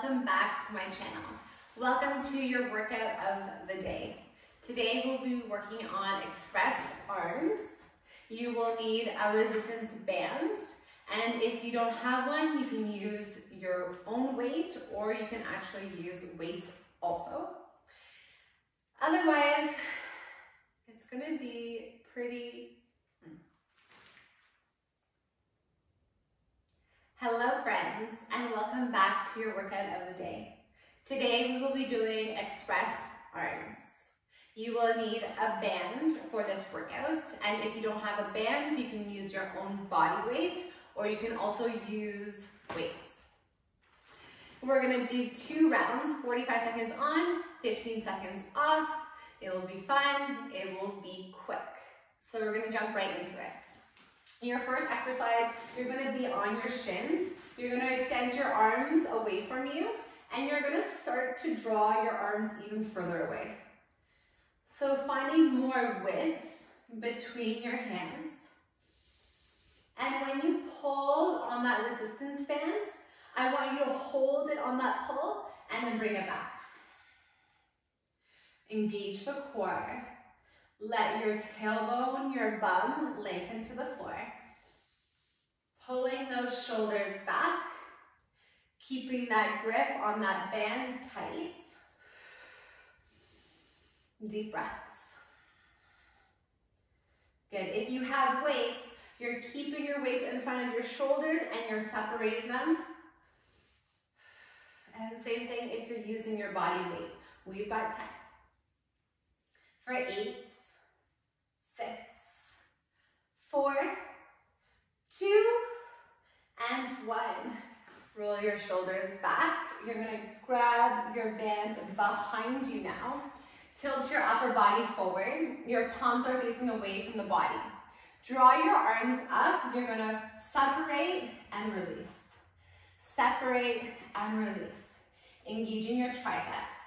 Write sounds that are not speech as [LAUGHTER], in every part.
welcome back to my channel. Welcome to your workout of the day. Today we'll be working on express arms. You will need a resistance band and if you don't have one, you can use your own weight or you can actually use weights also. Otherwise, it's gonna be pretty Hello friends and welcome to your workout of the day. Today we will be doing express arms. You will need a band for this workout and if you don't have a band you can use your own body weight or you can also use weights. We're gonna do two rounds, 45 seconds on, 15 seconds off. It will be fun, it will be quick. So we're gonna jump right into it. Your first exercise, you're gonna be on your shins. You're gonna extend your arms away from you and you're gonna start to draw your arms even further away. So finding more width between your hands. And when you pull on that resistance band, I want you to hold it on that pull and then bring it back. Engage the core. Let your tailbone, your bum lengthen to the floor. Pulling those shoulders back, keeping that grip on that band tight. Deep breaths. Good. If you have weights, you're keeping your weights in front of your shoulders and you're separating them. And same thing if you're using your body weight. We've got 10. For eight, six, four, two, and one. Roll your shoulders back. You're gonna grab your band behind you now. Tilt your upper body forward. Your palms are facing away from the body. Draw your arms up. You're gonna separate and release. Separate and release. Engaging your triceps.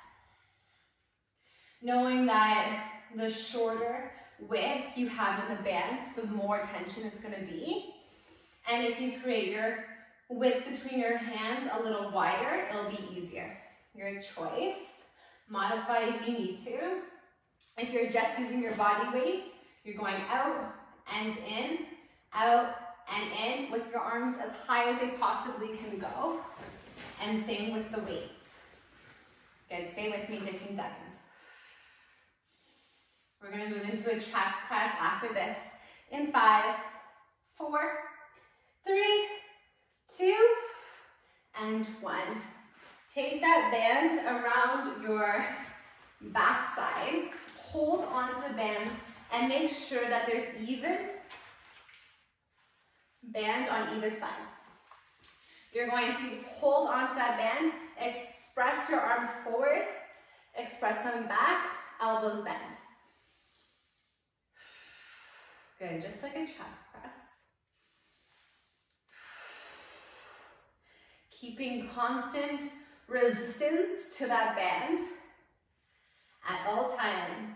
Knowing that the shorter width you have in the band, the more tension it's gonna be. And if you create your width between your hands a little wider, it'll be easier. Your choice. Modify if you need to. If you're just using your body weight, you're going out and in, out and in with your arms as high as they possibly can go. And same with the weights. Good, stay with me 15 seconds. We're gonna move into a chest press after this. In five, four, three, two, and one. Take that band around your backside. Hold onto the band and make sure that there's even band on either side. You're going to hold onto that band, express your arms forward, express them back, elbows bend. Good, just like a chest press. Keeping constant resistance to that band at all times.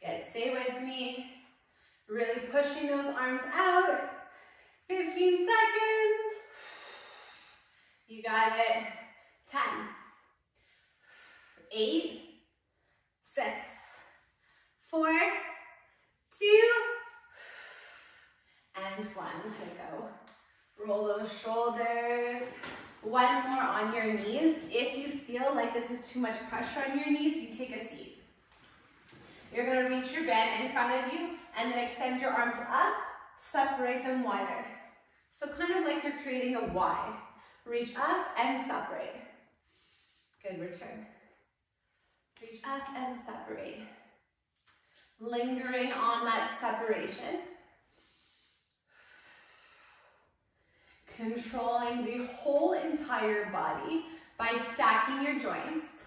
Good, stay with me. Really pushing those arms out. 15 seconds. You got it. 10 eight, six, four, two, and one. Let go. Roll those shoulders. One more on your knees. If you feel like this is too much pressure on your knees, you take a seat. You're gonna reach your band in front of you and then extend your arms up, separate them wider. So kind of like you're creating a Y. Reach up and separate. Good, return. Reach up and separate. Lingering on that separation. Controlling the whole entire body by stacking your joints.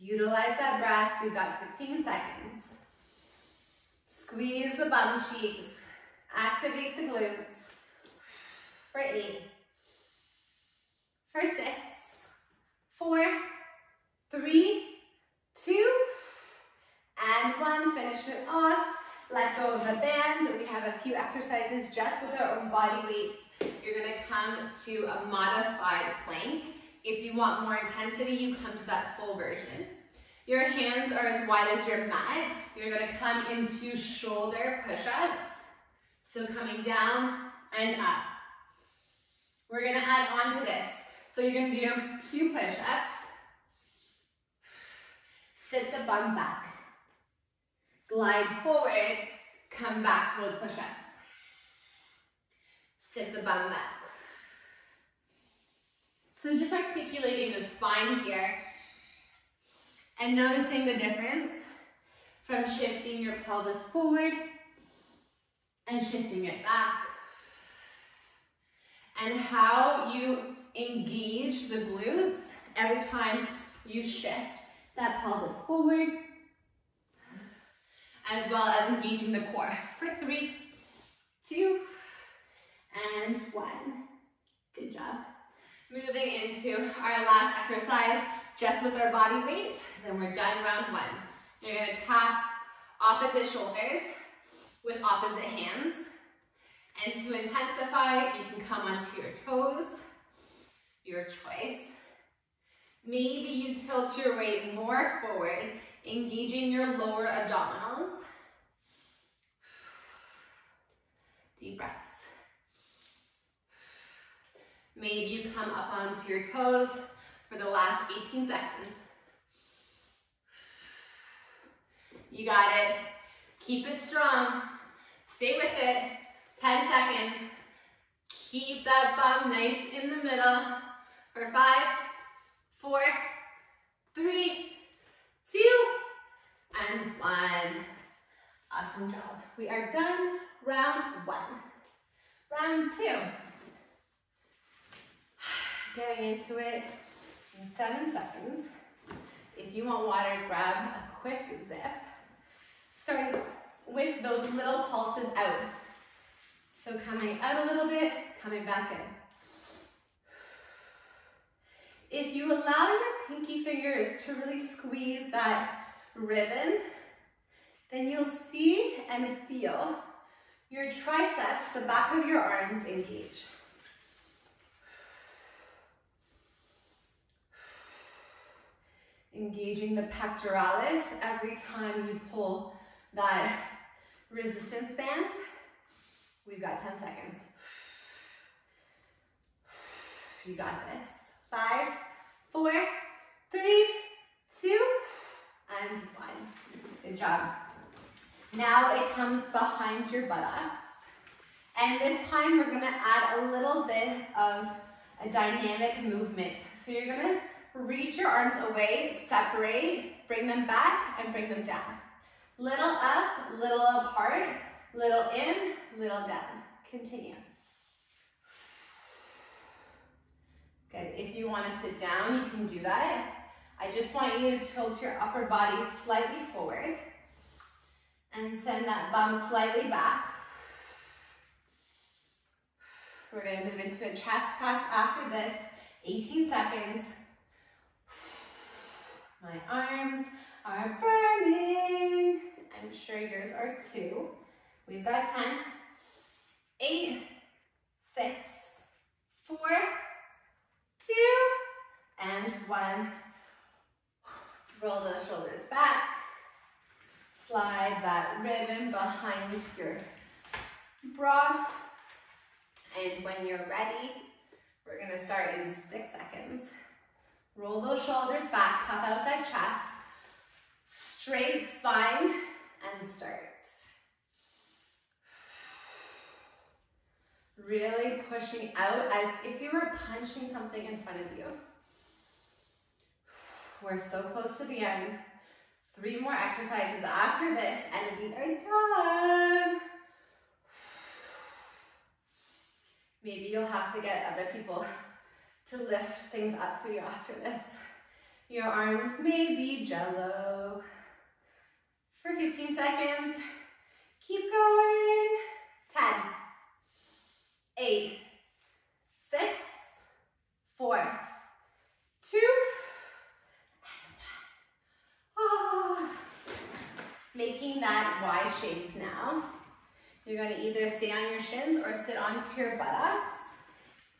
Utilize that breath. We've got 16 seconds. Squeeze the bum cheeks. Activate the glutes for eight, for six, four, three, two, off. Let go of the band. We have a few exercises just with our own body weight. You're gonna come to a modified plank. If you want more intensity, you come to that full version. Your hands are as wide as your mat. You're gonna come into shoulder push-ups. So coming down and up. We're gonna add on to this. So you're gonna do two push-ups. Sit the bum back. Glide forward, come back to those push-ups. Sit the bum back. So just articulating the spine here and noticing the difference from shifting your pelvis forward and shifting it back. And how you engage the glutes every time you shift that pelvis forward, as well as engaging the core for three, two, and one. Good job. Moving into our last exercise, just with our body weight, then we're done round one. You're gonna tap opposite shoulders with opposite hands. And to intensify, you can come onto your toes, your choice. Maybe you tilt your weight more forward, engaging your lower abdominals. Deep breaths. Maybe you come up onto your toes for the last 18 seconds. You got it. Keep it strong. Stay with it. 10 seconds. Keep that bum nice in the middle for five, four, three, two, and one. Awesome job. We are done round one. Round two. [SIGHS] Getting into it in seven seconds. If you want water, grab a quick zip. Starting with those little pulses out. So coming out a little bit, coming back in. If you allow your pinky fingers to really squeeze that ribbon, then you'll see and feel your triceps, the back of your arms engage. Engaging the pectoralis every time you pull that resistance band. We've got 10 seconds. You got this. Five, four, three, two, and one. Good job. Now it comes behind your buttocks. And this time we're gonna add a little bit of a dynamic movement. So you're gonna reach your arms away, separate, bring them back, and bring them down. Little up, little apart, little in, little down. Continue. Good. If you want to sit down, you can do that. I just want you to tilt your upper body slightly forward and send that bum slightly back. We're to move into a chest press after this. 18 seconds. My arms are burning. I'm sure yours are too. We've got 10, 8, 6, 4, 2, and 1. Roll those shoulders back. Slide that ribbon behind your bra. And when you're ready, we're gonna start in six seconds. Roll those shoulders back, puff out that chest. Straight spine and start. Really pushing out as if you were punching something in front of you. We're so close to the end. Three more exercises after this and we are done. Maybe you'll have to get other people to lift things up for you after this. Your arms may be jello. For 15 seconds, keep going. 10, 8, 6, 4, 2, oh. [SIGHS] making that Y shape now. You're gonna either stay on your shins or sit onto your buttocks.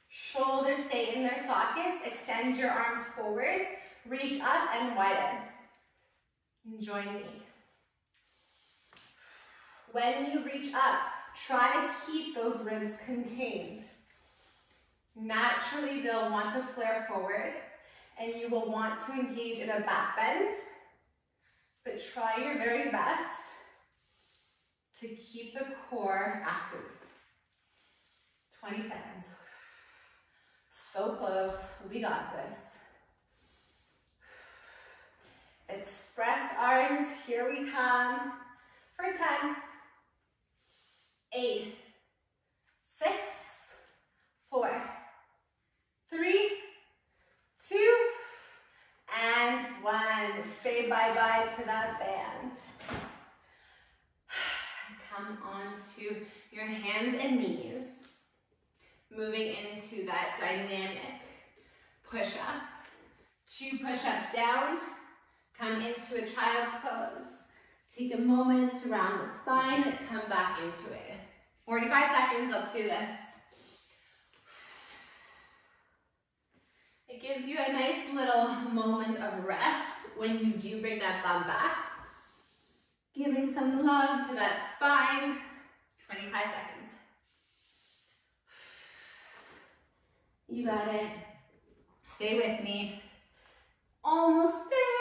Shoulders stay in their sockets. Extend your arms forward. Reach up and widen. And Join me. When you reach up, try to keep those ribs contained. Naturally, they'll want to flare forward and you will want to engage in a back bend, but try your very best to keep the core active. 20 seconds. So close, we got this. Express arms, here we come for 10, 8, 6, 4, 3, 2, and 1. Say bye-bye to that band. [SIGHS] Come on to your hands and knees. Moving into that dynamic push-up. Two push-ups down. Come into a child's pose. Take a moment to round the spine, come back into it. 45 seconds, let's do this. It gives you a nice little moment of rest when you do bring that bum back. Giving some love to that spine. 25 seconds. You got it. Stay with me. Almost there.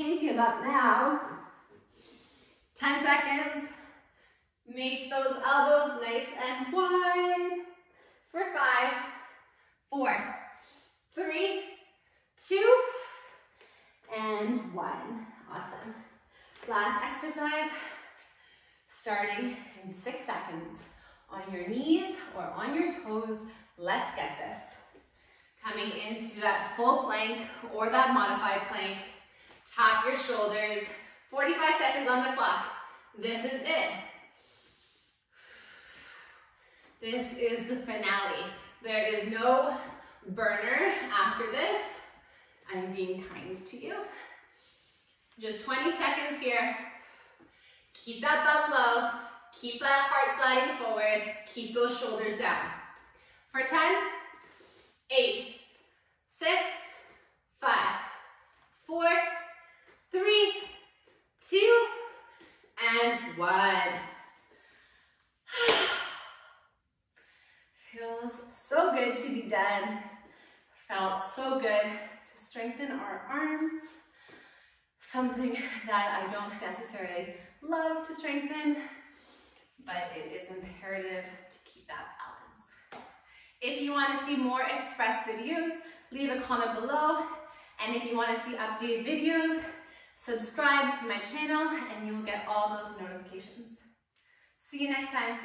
Can't give up now. 10 seconds. Make those elbows nice and wide. For five, four, three, two, and one. Awesome. Last exercise, starting in six seconds. On your knees or on your toes, let's get this. Coming into that full plank or that modified plank. Tap your shoulders. 45 seconds on the clock. This is it. This is the finale. There is no burner after this. I'm being kind to you. Just 20 seconds here. Keep that bum low. Keep that heart sliding forward. Keep those shoulders down. For 10, 8, 6, 5, 4, 3, 2, and 1. [SIGHS] Feels so good to be done. Felt so good to strengthen our arms. Something that I don't necessarily love to strengthen, but it is imperative to keep that balance. If you want to see more Express videos, leave a comment below. And if you want to see updated videos, subscribe to my channel and you will get all those notifications. See you next time.